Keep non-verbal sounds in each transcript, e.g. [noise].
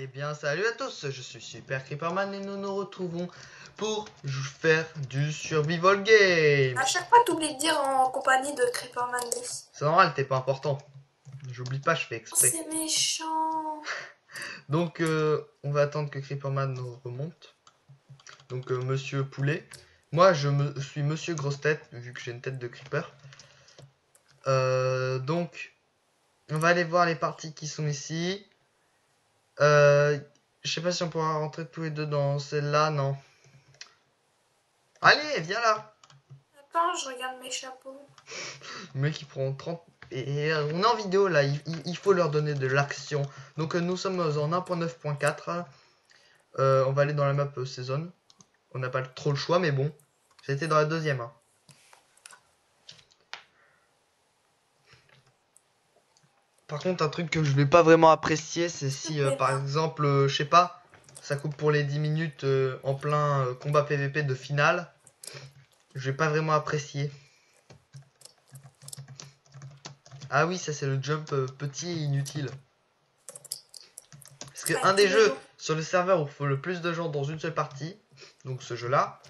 Eh bien, salut à tous, je suis Super Creeperman et nous nous retrouvons pour faire du survival game. À chaque fois, t'oublies de dire en compagnie de Creeperman 10. C'est normal, t'es pas important. J'oublie pas, je fais Oh, exprès. c'est méchant. [laughs] Donc, euh, on va attendre que Creeperman nous remonte. Donc, euh, Monsieur Poulet. Moi, je me suis Monsieur Grosse Tête, vu que j'ai une tête de Creeper. Euh, donc, on va aller voir les parties qui sont ici. Euh, je sais pas si on pourra rentrer tous les deux dans celle-là, non. Allez, viens là Attends, je regarde mes chapeaux. Le mec, il prend 30... Et, euh, on est en vidéo, là, il, faut leur donner de l'action. Donc, euh, nous sommes en 1.9.4. Euh, on va aller dans la map saison. On n'a pas trop le choix, mais bon. C'était dans la deuxième. hein. Par contre, un truc que je vais pas vraiment apprécier, c'est si, euh, par exemple, euh, je sais pas, ça coupe pour les 10 minutes euh, en plein euh, combat PVP de finale. Je vais pas vraiment apprécier. Ah oui, ça c'est le jump petit et inutile. Parce que Ouais, un des jeux sur le serveur où il faut le plus de gens dans une seule partie, donc ce jeu-là,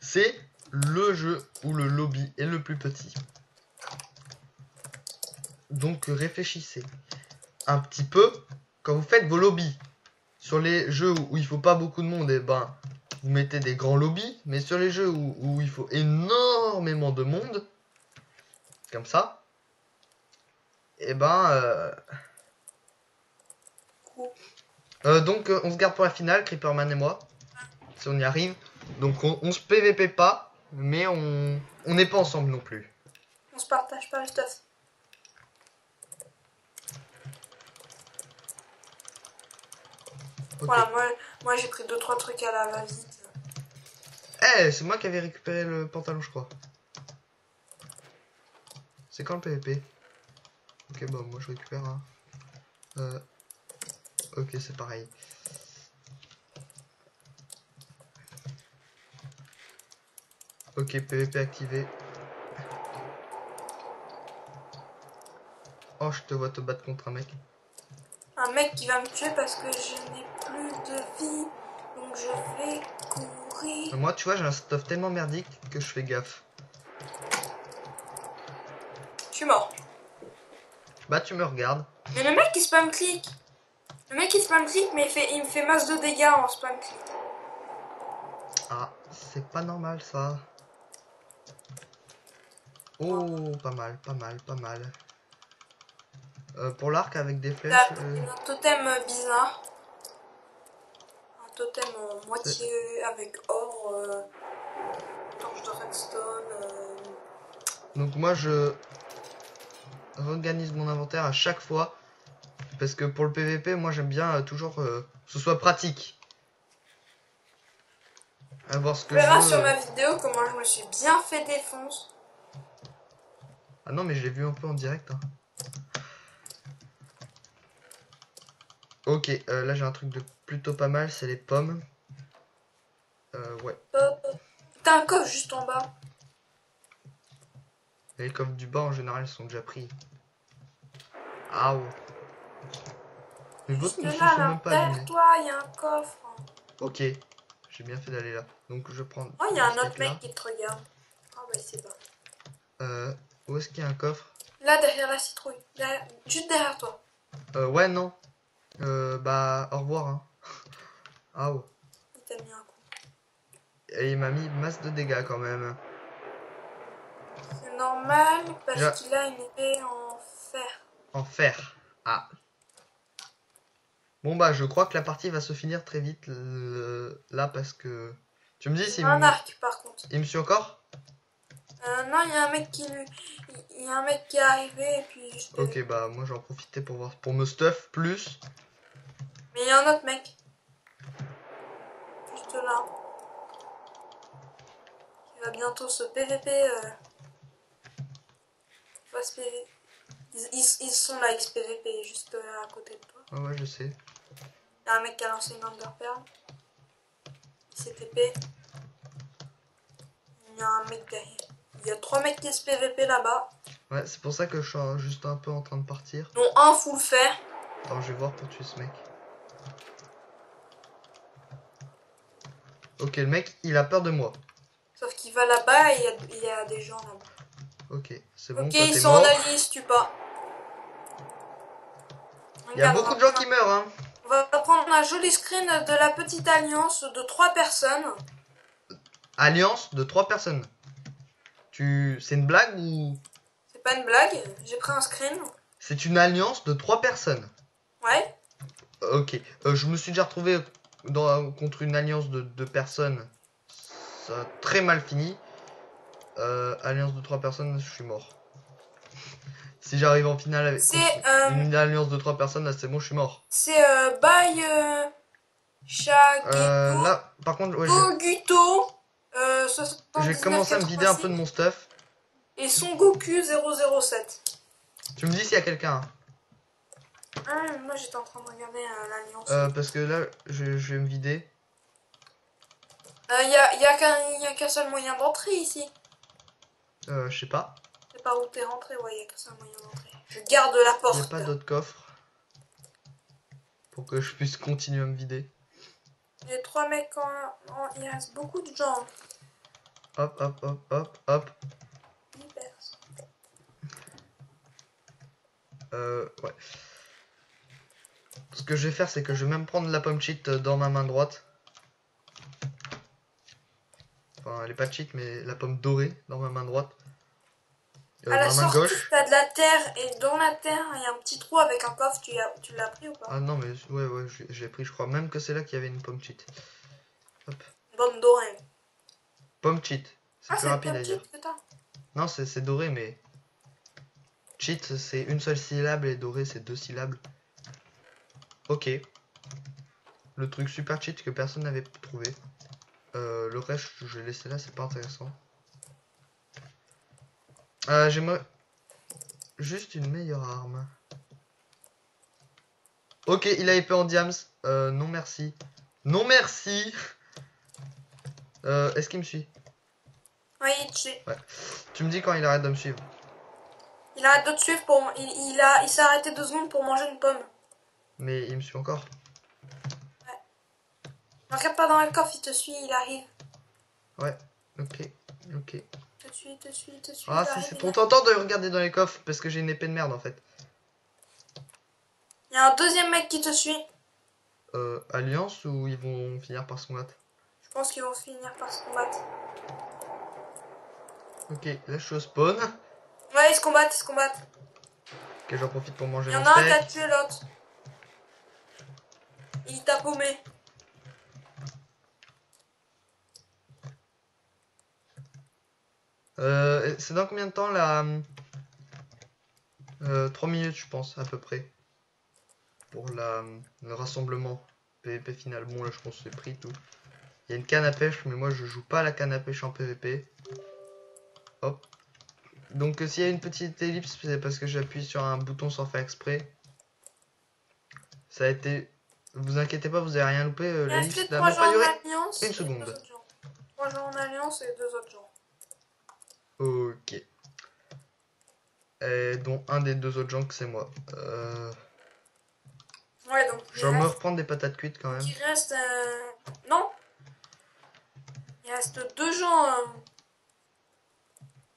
c'est le jeu où le lobby est le plus petit. Donc réfléchissez un petit peu quand vous faites vos lobbies. Sur les jeux où, il faut pas beaucoup de monde, et ben vous mettez des grands lobbies, mais sur les jeux où, il faut énormément de monde, comme ça, et ben euh, euh, donc euh, on se garde pour la finale, Creeperman et moi, si on y arrive. Donc on, se PVP pas, mais on on n'est pas ensemble non plus. On se partage pas le stuff. Voilà, moi, moi j'ai pris 2-3 trucs à la va-vite. Eh, c'est moi qui avais récupéré le pantalon, je crois. C'est quand le PVP Ok, bon, moi je récupère un. Euh... Ok, c'est pareil. Ok, PVP activé. Oh, je te vois te battre contre un mec. Un mec qui va me tuer parce que je n'ai plus de vie. Donc je vais courir. Moi, tu vois, j'ai un stuff tellement merdique que je fais gaffe. Je suis mort. Bah, tu me regardes. Mais le mec il spam click. Le mec il spam click mais il, fait, il me fait masse de dégâts en spam click. Ah, c'est pas normal ça. Oh, pas mal, pas mal, pas mal. Euh, pour l'arc avec des flèches. Euh, un totem bizarre. Totem en moitié avec or, euh, torche de redstone. euh, Donc moi je réorganise mon inventaire à chaque fois. Parce que pour le PVP, moi j'aime bien euh, toujours que ce soit pratique. À voir ce Tu que verras je veux. sur ma vidéo comment je me suis bien fait défonce. Ah non, mais je l'ai vu un peu en direct. hein. Ok, euh, là j'ai un truc de plutôt pas mal, c'est les pommes. Euh, ouais. Hop. T'as un coffre juste en bas. Les coffres du bas en général sont déjà pris. Ah ouais. Juste ne là, sont là, même pas derrière toi, il y a un coffre. Ok, j'ai bien fait d'aller là. Donc je prends. Oh, il y a un autre mec là. qui te regarde. Ah bah c'est. Euh, où est-ce qu'il y a un coffre? Là, derrière la citrouille. Derrière- Juste derrière toi. euh, Ouais, non. Euh, bah, au revoir. Hein. Ah ouais. Il t'a mis un coup. Et il m'a mis masse de dégâts quand même. C'est normal parce qu'il a une épée en fer. En fer. Ah. Bon bah, je crois que la partie va se finir très vite euh, là parce que. Tu me dis a un arc par contre. il me suit encore? Euh, non, il y a un mec qui. Il y a un mec qui est arrivé et puis... je Ok, bah moi j'en profitais pour voir pour me stuff plus. Mais il y a un autre mec. Juste là. Il va bientôt se PVP. Euh... va se PV. Ils, ils- ils sont là, ils se PVP juste là à côté de toi. Ouais, ouais, je sais. Il y a un mec qui a lancé une underperle. Il s'est TP. Il y a un mec derrière. Il y a trois mecs qui se PVP là-bas. Ouais, c'est pour ça que je suis euh, juste un peu en train de partir. dont un full fer. Attends, je vais voir pour tuer ce mec. Ok, le mec, il a peur de moi. Sauf qu'il va là-bas et il y a- il y, a des gens là-bas. Ok, c'est bon, ok, toi, ils sont en alliés, se tuent pas. Il y a beaucoup de gens qui meurent, hein. On va prendre un joli screen de la petite alliance de trois personnes. Alliance de trois personnes. Tu... C'est une blague ou... C'est pas une blague, j'ai pris un screen. C'est une alliance de trois personnes. Ouais. Ok, euh, je me suis déjà retrouvé dans, contre une alliance de deux personnes. Ça a très mal fini. Euh, alliance de trois personnes, je suis mort. [laughs] si j'arrive en finale avec euh, une alliance de trois personnes, là c'est bon, je suis mort. c'est euh, by euh, Euh, là, par contre, ouais, euh, j'ai commencé à me vider un peu de mon stuff. Et son Goku 007. Tu me dis s'il y a quelqu'un. Ah, moi j'étais en train de regarder euh, l'alliance. Euh, parce que là, je, je vais me vider. Il y a, y a qu'un y a seul moyen d'entrer ici. Euh, je sais pas. C'est par où t'es rentré, ouais, y a qu'un seul moyen d'entrer. Je garde la Il n'y a porte. pas d'autre coffre. Pour que je puisse continuer à me vider. Les trois mecs en, en- Il reste beaucoup de gens. Hop, hop, hop, hop, hop. Euh, ouais. Ce que je vais faire, c'est que je vais même prendre la pomme cheat dans ma main droite. Enfin, elle est pas cheat, mais la pomme dorée dans ma main droite. Euh, à la sortie, t'as de la terre et dans la terre, il y a un petit trou avec un coffre. Tu l'as tu l'as pris ou pas? Ah non, mais ouais, ouais, je l'ai pris, je crois. Même que c'est là qu'il y avait une pomme cheat. Bombe dorée. Pomme cheat. C'est Ah, plus rapide à dire. Non, c'est doré, mais. Cheat, c'est une seule syllabe et doré, c'est deux syllabes. Ok. Le truc super cheat que personne n'avait trouvé. Euh, le reste, je vais laisser là, c'est pas intéressant. Euh, J'aimerais juste une meilleure arme. Ok, il a épée en diams. Euh, non merci. Non merci. [laughs] Euh, Est-ce qu'il me suit? Oui, tu- Tu me dis quand il arrête de me suivre. il arrête de te suivre pour. Il, il a, il s'est arrêté deux secondes pour manger une pomme. Mais il me suit encore. Ne regarde pas dans le coffre, il te suit, il arrive. Ouais, ok, ok. Te suit, il te suit, il te suit. Ah, c'est arrive. tentant de regarder dans les coffres parce que j'ai une épée de merde en fait. Il y a un deuxième mec qui te suit. Euh, Alliance ou ils vont finir par se combattre? Je pense qu'ils vont finir par se combattre. Ok, là je suis au spawn. Ouais, ils se combattent, ils se combattent. Ok, j'en profite pour manger Il y en a un qui a tué l'autre. Il t'a paumé. Euh, c'est dans combien de temps là euh, 3 minutes je pense à peu près. Pour la, le rassemblement PVP final. Bon là je pense que c'est pris tout. Il y a une canne à pêche mais moi je joue pas à la canne à pêche en PVP. Hop. Donc euh, s'il y a une petite ellipse c'est parce que j'appuie sur un bouton sans faire exprès. Ça a été... Vous inquiétez pas vous avez rien loupé. euh, L'ellipse que n'a pas en duré. alliance. une seconde. Trois gens en alliance et deux autres gens. Ok. Et dont un des deux autres gens que c'est moi. Euh, Ouais, donc je vais me reprendre des patates cuites quand même. il reste euh, Non Il reste deux gens. euh,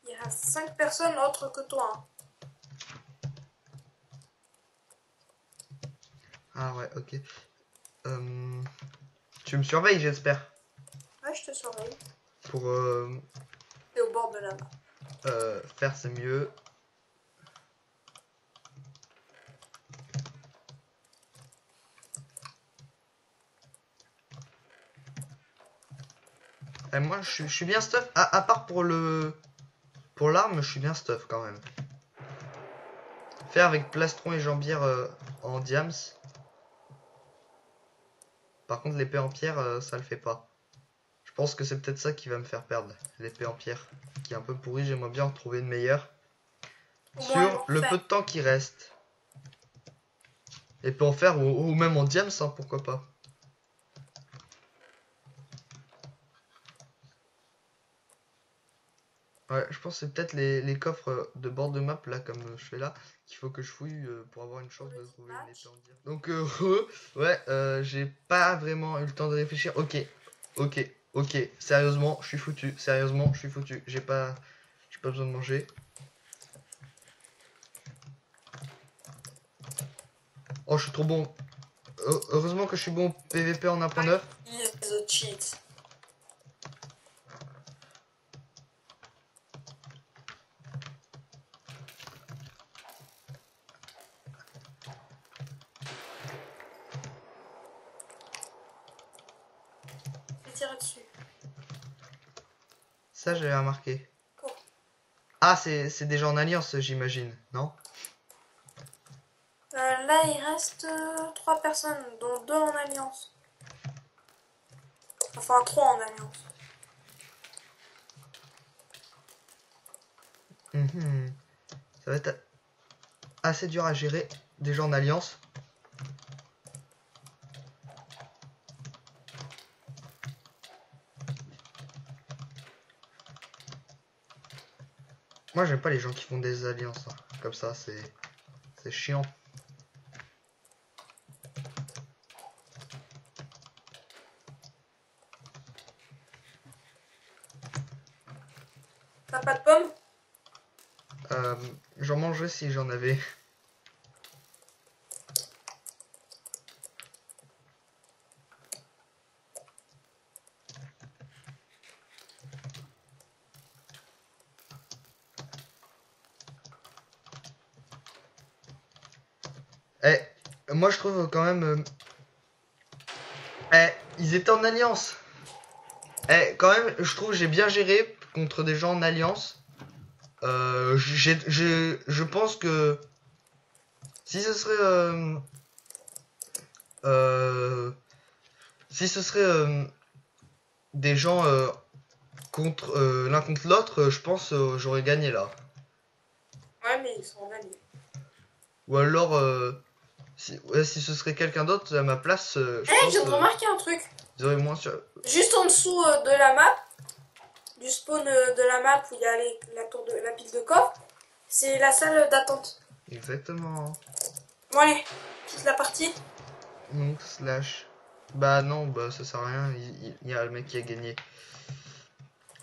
Il reste cinq personnes autres que toi. hein. Ah ouais, ok. Euh, tu me surveilles, j'espère. Ouais, je te surveille. Pour euh, T'es au bord de la main. euh, faire, c'est mieux. Et moi, je suis, je suis bien stuff. À, à part pour le... Pour l'arme, je suis bien stuff quand même. Faire avec plastron et jambière euh, en diams. Par contre, l'épée en pierre, euh, ça le fait pas. Je pense que c'est peut-être ça qui va me faire perdre. L'épée en pierre, qui est un peu pourrie. J'aimerais bien en trouver une meilleure. Sur le fait. peu de temps qui reste. Épée en fer ou, ou même en diams, hein, pourquoi pas. Ouais, je pense que c'est peut-être les, les coffres de bord de map, là, comme je fais là, qu'il faut que je fouille euh, pour avoir une chance de trouver une épée. Donc, euh, [laughs] ouais, euh, j'ai pas vraiment eu le temps de réfléchir. Ok, ok, ok, sérieusement, je suis foutu. Sérieusement, je suis foutu. J'ai pas, j'ai pas besoin de manger. Oh, je suis trop bon. Heu- Heureusement que je suis bon PVP en 1.9. Yes, the cheat. Je vais tirer dessus. Ça, j'avais remarqué. Quoi? Ah, c'est déjà en alliance, j'imagine, non? Euh, là, il reste 3 personnes, dont 2 en alliance. Enfin, 3 en alliance. Mhm. Ça va être assez dur à gérer, déjà en alliance. Moi, j'aime pas les gens qui font des alliances hein. comme ça, c'est c'est chiant. T'as pas de pommes? Euh, j'en mangerais si j'en avais. Eh, moi je trouve quand même. euh, Eh, ils étaient en alliance. Eh, quand même, je trouve que j'ai bien géré contre des gens en alliance. Euh, je pense que si ce serait euh, euh, si ce serait euh, des gens euh, contre euh, l'un contre l'autre, je pense j'aurais gagné là. Ouais, mais ils sont en alliés. Ou alors euh, si, ouais, si ce serait quelqu'un d'autre à ma place, euh, je Eh, pense viens de euh, remarquer un truc. auraient moins sur. Juste en dessous euh, de la map, du spawn euh, de la map où il y a les- la, tour de, la pile de coffre, c'est la salle d'attente. Exactement. Bon, allez, quitte la partie. Donc slash. Bah non, bah ça sert à rien, il, il- il y a le mec qui a gagné.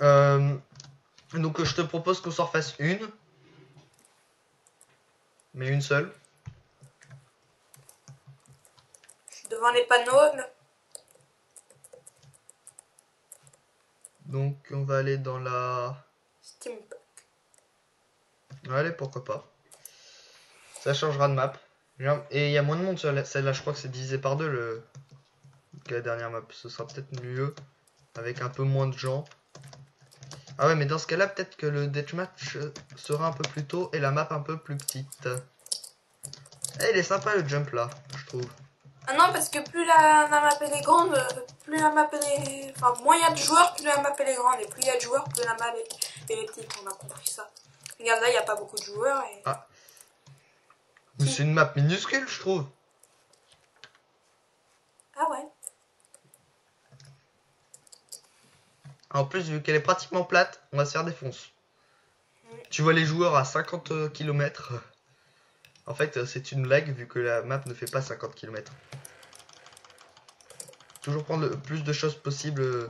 Euh, donc je te propose qu'on s'en refasse une. Mais une seule. Je suis devant les panneaux. Donc on va aller dans la... Steampunk. Allez, pourquoi pas. Ça changera de map. Et il y a moins de monde sur celle-là, je crois que c'est divisé par deux le... que la dernière map. Ce sera peut-être mieux avec un peu moins de gens. Ah ouais, mais dans ce cas-là, peut-être que le deathmatch sera un peu plus tôt et la map un peu plus petite. Eh, il est sympa le jump là, je trouve. Ah non, parce que plus la, la map elle est grande, euh, plus la map elle est... Enfin, moins il y a de joueurs, plus la map elle est grande. Et plus il y a de joueurs, plus la map est, elle est petite. On a compris ça. Regarde là, il n'y a pas beaucoup de joueurs. Et... Ah. Mais c'est une map minuscule, je trouve. Ah ouais. En plus, vu qu'elle est pratiquement plate, on va se faire défoncer. Tu vois les joueurs à 50 km. En fait, c'est une blague vu que la map ne fait pas 50 km. Toujours prendre le plus de choses possible. euh,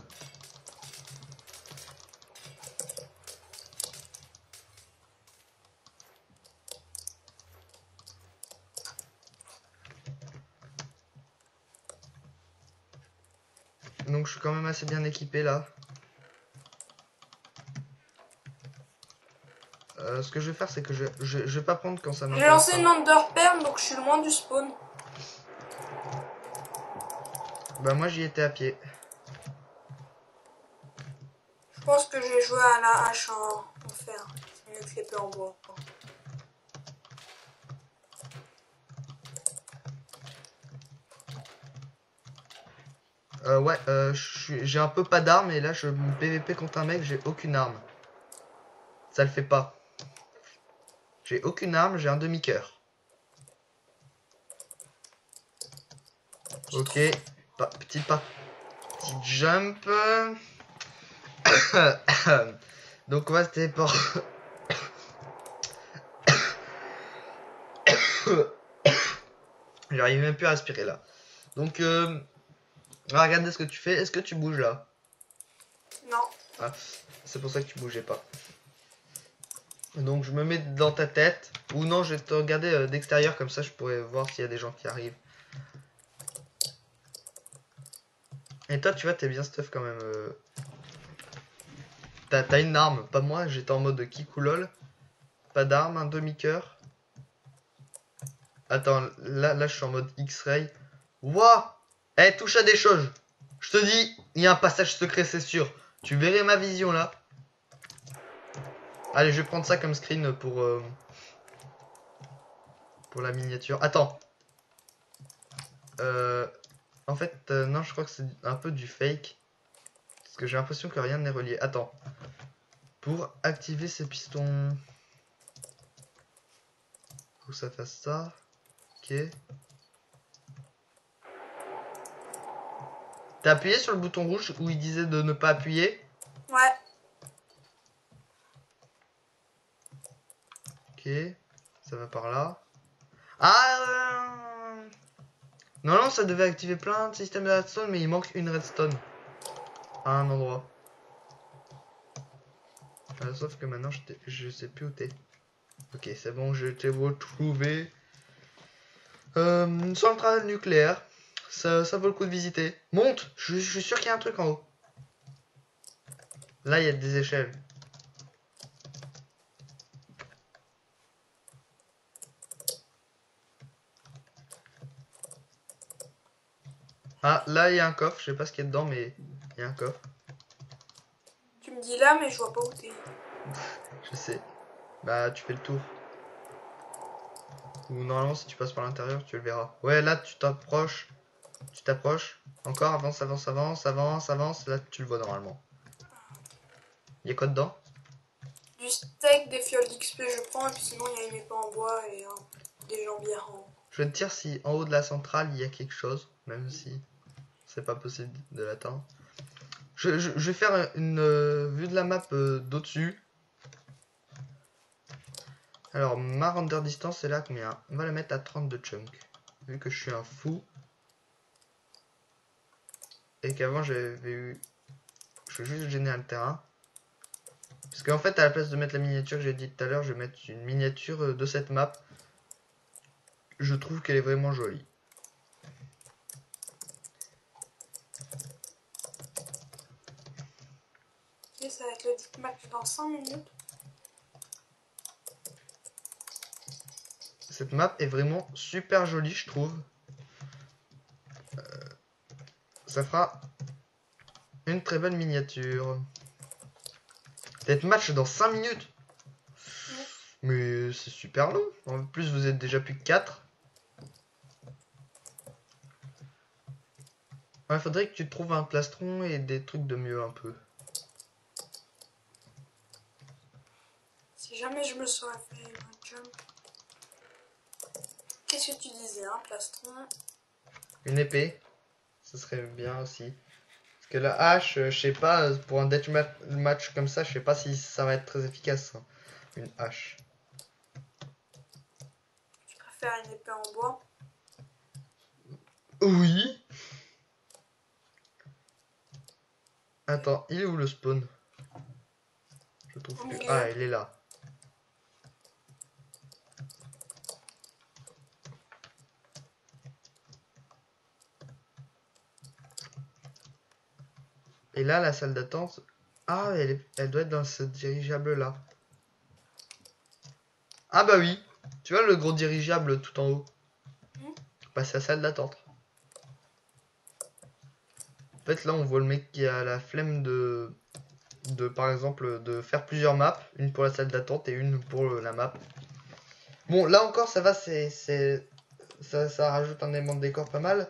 Donc je suis quand même assez bien équipé là. Euh, ce que je vais faire c'est que je, je, je vais pas prendre quand ça J'ai m'intéresse lancé pas. une underperm, donc je suis loin du spawn. Bah moi j'y étais à pied. Je pense que je vais jouer à la hache en, en fer. C'est mieux que l'épée en bois. Euh, ouais, euh, j'ai un peu pas d'armes et là je me PVP contre un mec, j'ai aucune arme. Ça le fait pas. J'ai aucune arme, j'ai un demi-coeur. Ok, petit pas. Petit jump. [coughs] Donc on va se téléport. [coughs] J'arrive même plus à respirer là. Donc euh, regarder ce que tu fais. Est-ce que tu bouges là? Non. Ah, c'est pour ça que tu bougeais pas. Donc je me mets dans ta tête. Ou non, je vais te regarder euh, d'extérieur comme ça je pourrais voir s'il y a des gens qui arrivent. Et toi, tu vois, t'es bien stuff quand même. euh. T'as une arme, pas moi, j'étais en mode kikoulol. Pas d'arme, un demi-coeur. Attends, là, là je suis en mode X-ray. Wouah Eh, touche à des choses Je te dis, il y a un passage secret, c'est sûr. Tu verrais ma vision là. Allez, je vais prendre ça comme screen pour... euh, Pour la miniature. Attends. Euh... En fait, euh, non, je crois que c'est un peu du fake. Parce que j'ai l'impression que rien n'est relié. Attends. Pour activer ces pistons... Faut que ça fasse ça. Ok. T'as appuyé sur le bouton rouge où il disait de ne pas appuyer? Ouais. Ok. Ça va par là. Ah euh, Non, non, ça devait activer plein de systèmes de redstone, mais il manque une redstone. À un endroit. Ah, sauf que maintenant, je, je sais plus où t'es. Ok, c'est bon, je t'ai retrouvé. Euh, centrale nucléaire. Ça, ça vaut le coup de visiter. Monte je suis sûr qu'il y a un truc en haut. Là, il y a des échelles. Ah, là, il y a un coffre. Je sais pas ce qu'il y a dedans, mais il y a un coffre. Tu me dis là, mais je vois pas où t'es. Je sais. Bah, tu fais le tour. Ou normalement, si tu passes par l'intérieur, tu le verras. Ouais, là, tu t'approches. Tu t'approches. Encore, avance, avance, avance, avance, avance. Là, tu le vois normalement. Il y a quoi dedans? Du steak, des fioles d'XP, je prends, et puis sinon, il y a une épée en bois et hein, des jambières en. Je vais te dire si en haut de la centrale, il y a quelque chose. Même si c'est pas possible de l'atteindre. Je, vais faire une euh, vue de la map euh, d'au-dessus. Alors, ma render distance, c'est là combien On va la mettre à 32 chunks. Vu que je suis un fou. Et qu'avant, j'avais eu... Je vais juste gêner le terrain. Parce qu'en fait, à la place de mettre la miniature que j'ai dit tout à l'heure, je vais mettre une miniature euh, de cette map. Je trouve qu'elle est vraiment jolie. Ça va être le deep match dans 5 minutes. Cette map est vraiment super jolie, je trouve. Euh, ça fera une très bonne miniature. Peut-être match dans 5 minutes. Mais c'est super long. En plus, vous êtes déjà plus que 4. Ouais, faudrait que tu trouves un plastron et des trucs de mieux un peu. Si un jump. Qu'est-ce que tu disais, hein, plastron? Une épée, ce serait bien aussi. Parce que la hache, euh, je sais pas, euh, pour un deathmatch match comme ça, je sais pas si ça va être très efficace. hein, Une hache. Tu préfères une épée en bois? Oui. Attends, il est où le spawn? Je trouve milieu. Ah, il est là. Et là, la salle d'attente. Ah, elle, est- elle doit être dans ce dirigeable là. Ah bah oui. Tu vois le gros dirigeable tout en haut? Mhm. Bah c'est la salle d'attente. En fait là on voit le mec qui a la flemme de, de par exemple de faire plusieurs maps, une pour la salle d'attente et une pour le- la map. Bon là encore ça va, c'est c'est ça, ça rajoute un élément de décor pas mal.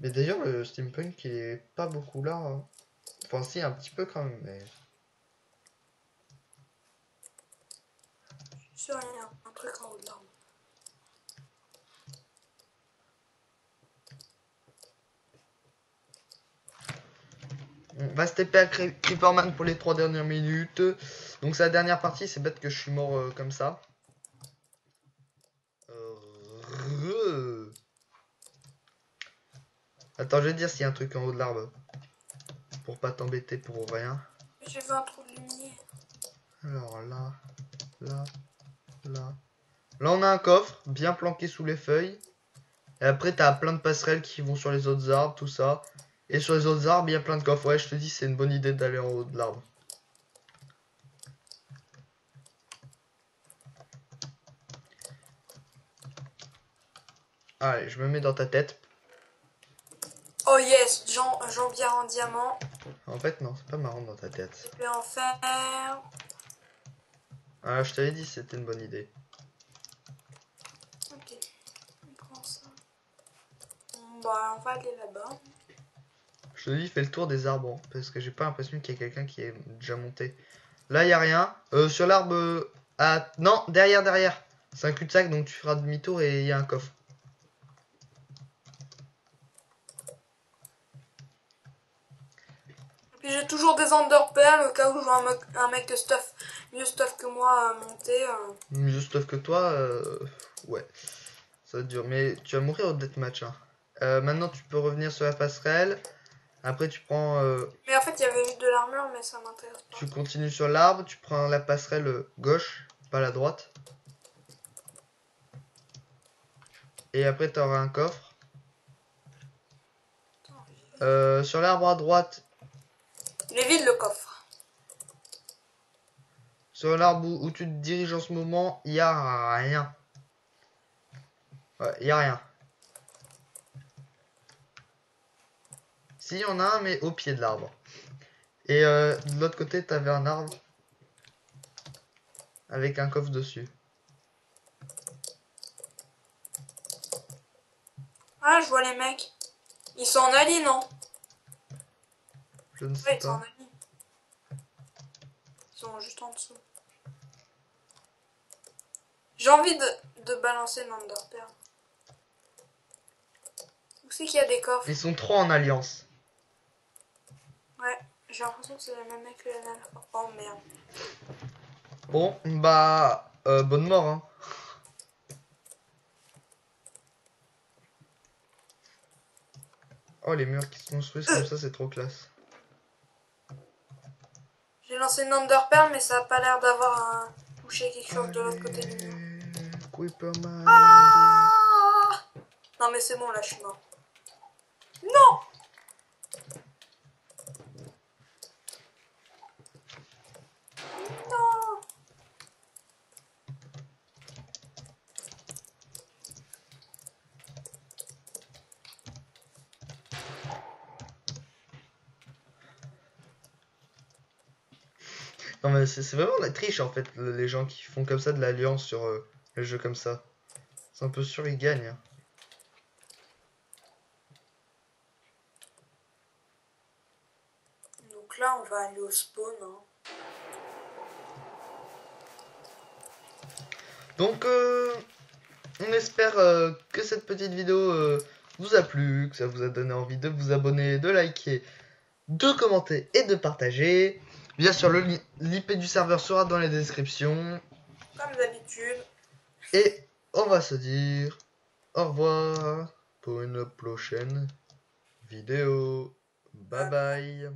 Mais d'ailleurs le steampunk il est pas beaucoup là. hein. Enfin si un petit peu quand même mais. Rien, un truc en haut de l'arbre. On va se taper à Cre- Creeperman pour les trois dernières minutes. Donc c'est la dernière partie, c'est bête que je suis mort euh, comme ça. Euh, re. Attends, je vais te dire s'il y a un truc en haut de l'arbre. Pour pas t'embêter pour rien. J'ai vu un trou de lumière. Alors là, là, là. Là on a un coffre bien planqué sous les feuilles. Et après t'as plein de passerelles qui vont sur les autres arbres, tout ça. Et sur les autres arbres, il y a plein de coffres. Ouais, je te dis, c'est une bonne idée d'aller en haut de l'arbre. Allez, je me mets dans ta tête. Jambière en diamant. En fait, non, c'est pas marrant dans ta tête. Épée en fer. Ah, je t'avais dit, c'était une bonne idée. Ok. On prend ça. Bon, bah, on va aller là-bas. Je te dis, fais le tour des arbres, hein, parce que j'ai pas l'impression qu'il y ait quelqu'un qui est déjà monté. Là, il y a rien. Euh, sur l'arbre... Ah, non, derrière, derrière. C'est un cul-de-sac, donc tu feras demi-tour et il y a un coffre. Et puis j'ai toujours des underpearls au cas où je vois un mec, un mec de stuff, mieux stuff que moi à monter. euh. Mieux stuff que toi, euh, ouais. Ça va dur, mais tu vas mourir au deathmatch. Hein. Euh, maintenant, tu peux revenir sur la passerelle. Après, tu prends... euh, Mais en fait, il y avait eu de l'armure, mais ça m'intéresse pas. Tu continues sur l'arbre, tu prends la passerelle gauche, pas la droite. Et après, tu auras un coffre. Euh, sur l'arbre à droite, Est vide le coffre. sur l'arbre où, tu te diriges en ce moment, il y a rien. Ouais, il y a rien. Si, il y en a un, mais au pied de l'arbre. Et euh, de l'autre côté, tu avais un arbre avec un coffre dessus. Ah, je vois les mecs. Ils sont en non? Je ne sais Ouais, ils sont en pas. allié. Ils sont juste en dessous. J'ai envie de, de balancer l'underpearl. Où c'est qu'il y a des coffres Ils sont trois en alliance. Ouais, j'ai l'impression que c'est le même mec que la dernière fois. Oh merde. Bon, bah, euh, bonne mort, hein. Oh, les murs qui se construisent comme ça, c'est trop classe. J'ai lancé une underpearl, mais ça a pas l'air d'avoir un... touché quelque chose de l'autre côté du mur. Ah non mais c'est bon, là je suis mort. Non Non, mais c'est vraiment la triche, en fait, le- les gens qui font comme ça de l'alliance sur euh, les jeux comme ça. C'est un peu sûr, ils gagnent. hein. Donc là on va aller au spawn. Hein. Donc, euh, on espère euh, que cette petite vidéo euh, vous a plu, que ça vous a donné envie de vous abonner, de liker, de commenter et de partager. Bien sûr, l'IP du serveur sera dans les descriptions. Comme d'habitude. Et on va se dire au revoir pour une prochaine vidéo. Bye bye.